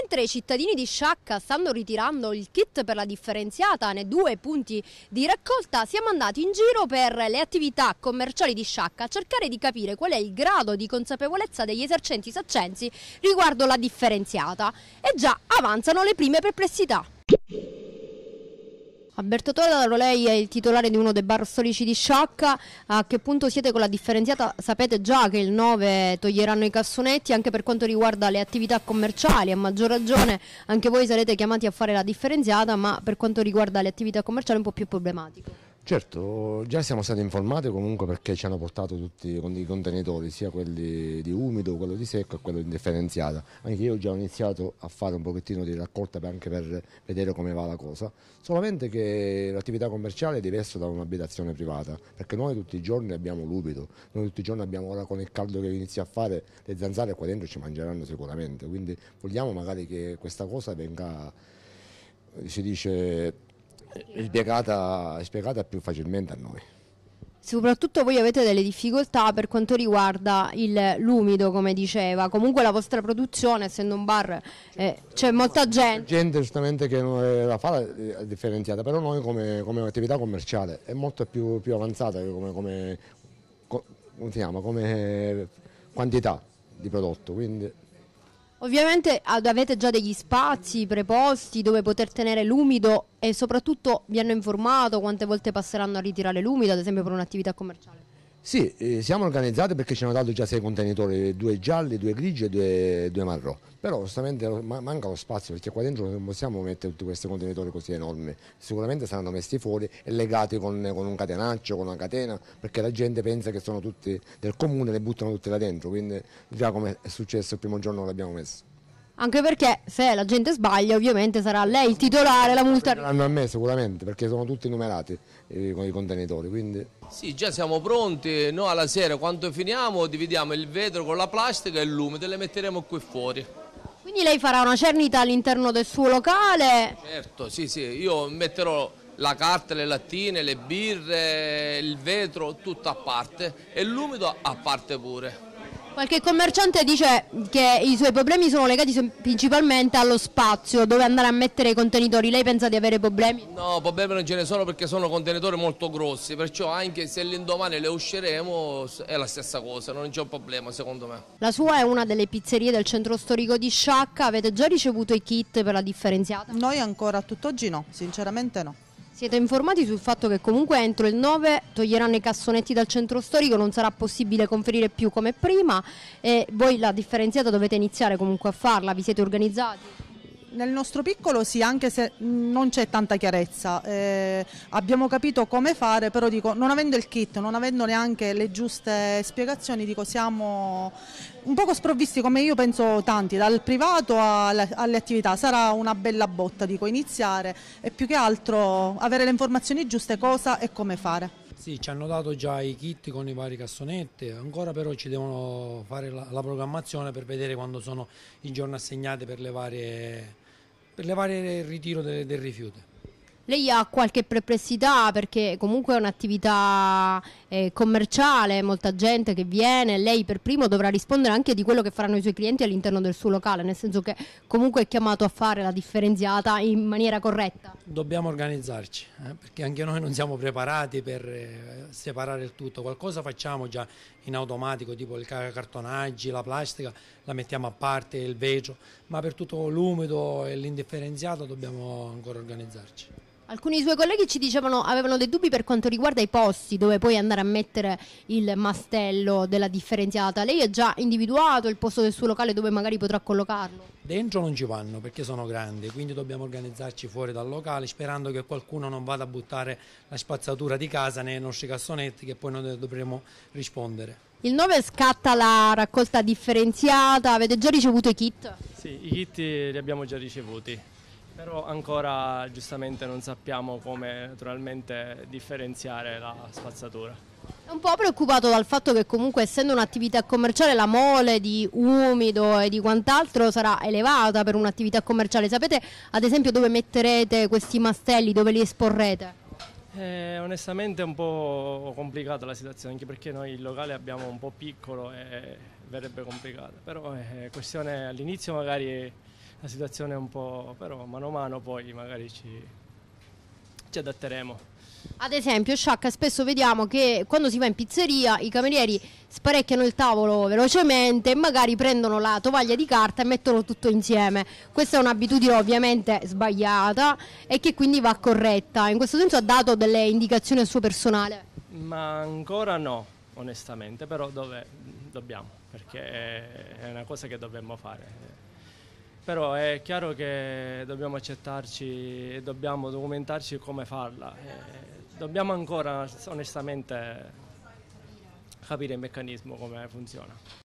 Mentre i cittadini di Sciacca stanno ritirando il kit per la differenziata nei due punti di raccolta, siamo andati in giro per le attività commerciali di Sciacca a cercare di capire qual è il grado di consapevolezza degli esercenti saccensi riguardo la differenziata e già avanzano le prime perplessità. Alberto Todaro, lei è il titolare di uno dei bar storici di Sciacca, a che punto siete con la differenziata? Sapete già che il 9 toglieranno i cassonetti anche per quanto riguarda le attività commerciali, a maggior ragione anche voi sarete chiamati a fare la differenziata, ma per quanto riguarda le attività commerciali è un po' più problematico. Certo, già siamo stati informati comunque perché ci hanno portato tutti i contenitori, sia quelli di umido, quello di secco e quello indifferenziato. Anche io già ho iniziato a fare un pochettino di raccolta anche per vedere come va la cosa, solamente che l'attività commerciale è diversa da un'abitazione privata, perché noi tutti i giorni abbiamo l'umido, noi tutti i giorni abbiamo ora con il caldo che inizia a fare, le zanzare qua dentro ci mangeranno sicuramente, quindi vogliamo magari che questa cosa venga, si dice spiegata, spiegata più facilmente a noi. Soprattutto voi avete delle difficoltà per quanto riguarda l'umido, come diceva. Comunque la vostra produzione, essendo un bar, eh, c'è molta gente. Gente giustamente che la fa è differenziata, però noi come, come attività commerciale è molto più, più avanzata come, come, come, come quantità di prodotto. Quindi Ovviamente avete già degli spazi preposti dove poter tenere l'umido e soprattutto vi hanno informato quante volte passeranno a ritirare l'umido, ad esempio per un'attività commerciale? Sì, eh, siamo organizzati perché ci hanno dato già sei contenitori, due gialli, due grigi e due, due marrò. Però onestamente manca lo spazio perché qua dentro non possiamo mettere tutti questi contenitori così enormi. Sicuramente saranno messi fuori e legati con, con un catenaccio, con una catena, perché la gente pensa che sono tutti del comune e le buttano tutti là dentro. Quindi già come è successo il primo giorno l'abbiamo messo. Anche perché se la gente sbaglia ovviamente sarà lei il titolare, la multa... L'hanno a me sicuramente perché sono tutti numerati eh, con i contenitori. Quindi... Sì, già siamo pronti, noi alla sera quando finiamo dividiamo il vetro con la plastica e il lume e le metteremo qui fuori. Quindi lei farà una cernita all'interno del suo locale? Certo, sì, sì, io metterò la carta, le lattine, le birre, il vetro, tutto a parte e l'umido a parte pure. Qualche commerciante dice che i suoi problemi sono legati principalmente allo spazio dove andare a mettere i contenitori. Lei pensa di avere problemi? No, problemi non ce ne sono perché sono contenitori molto grossi, perciò anche se l'indomani le usciremo è la stessa cosa, non c'è un problema secondo me. La sua è una delle pizzerie del centro storico di Sciacca, avete già ricevuto i kit per la differenziata? Noi ancora a tutt'oggi no, sinceramente no. Siete informati sul fatto che comunque entro il 9 toglieranno i cassonetti dal centro storico, non sarà possibile conferire più come prima e voi la differenziata dovete iniziare comunque a farla, vi siete organizzati? Nel nostro piccolo sì, anche se non c'è tanta chiarezza. Eh, abbiamo capito come fare, però dico, non avendo il kit, non avendo neanche le giuste spiegazioni, dico, siamo un poco sprovvisti come io penso tanti, dal privato alle, alle attività. Sarà una bella botta, dico, iniziare e più che altro avere le informazioni giuste cosa e come fare. Sì, ci hanno dato già i kit con i vari cassonetti, ancora però ci devono fare la, la programmazione per vedere quando sono i giorni assegnati per le varie per levare il ritiro de, del rifiuto. Lei ha qualche perplessità perché comunque è un'attività eh, commerciale, molta gente che viene, lei per primo dovrà rispondere anche di quello che faranno i suoi clienti all'interno del suo locale, nel senso che comunque è chiamato a fare la differenziata in maniera corretta. Dobbiamo organizzarci, eh, perché anche noi non siamo preparati per eh, separare il tutto, qualcosa facciamo già in automatico, tipo il cartonaggi, la plastica, la mettiamo a parte, il vetro, ma per tutto l'umido e l'indifferenziato dobbiamo ancora organizzarci. Alcuni suoi colleghi ci dicevano avevano dei dubbi per quanto riguarda i posti dove poi andare a mettere il mastello della differenziata. Lei ha già individuato il posto del suo locale dove magari potrà collocarlo? Dentro non ci vanno perché sono grandi, quindi dobbiamo organizzarci fuori dal locale sperando che qualcuno non vada a buttare la spazzatura di casa nei nostri cassonetti che poi noi dovremo rispondere. Il 9 scatta la raccolta differenziata, avete già ricevuto i kit? Sì, i kit li abbiamo già ricevuti. Però ancora giustamente non sappiamo come naturalmente differenziare la spazzatura. È un po' preoccupato dal fatto che comunque essendo un'attività commerciale la mole di umido e di quant'altro sarà elevata per un'attività commerciale. Sapete ad esempio dove metterete questi mastelli, dove li esporrete? Eh, onestamente è un po' complicata la situazione anche perché noi il locale abbiamo un po' piccolo e verrebbe complicata, però è questione all'inizio magari la situazione è un po', però mano a mano poi magari ci, ci adatteremo. Ad esempio, Sciacca, spesso vediamo che quando si va in pizzeria i camerieri sparecchiano il tavolo velocemente e magari prendono la tovaglia di carta e mettono tutto insieme. Questa è un'abitudine ovviamente sbagliata e che quindi va corretta. In questo senso ha dato delle indicazioni al suo personale? Ma ancora no, onestamente, però dove dobbiamo, perché è una cosa che dobbiamo fare. Però è chiaro che dobbiamo accettarci e dobbiamo documentarci come farla. E dobbiamo ancora onestamente capire il meccanismo come funziona.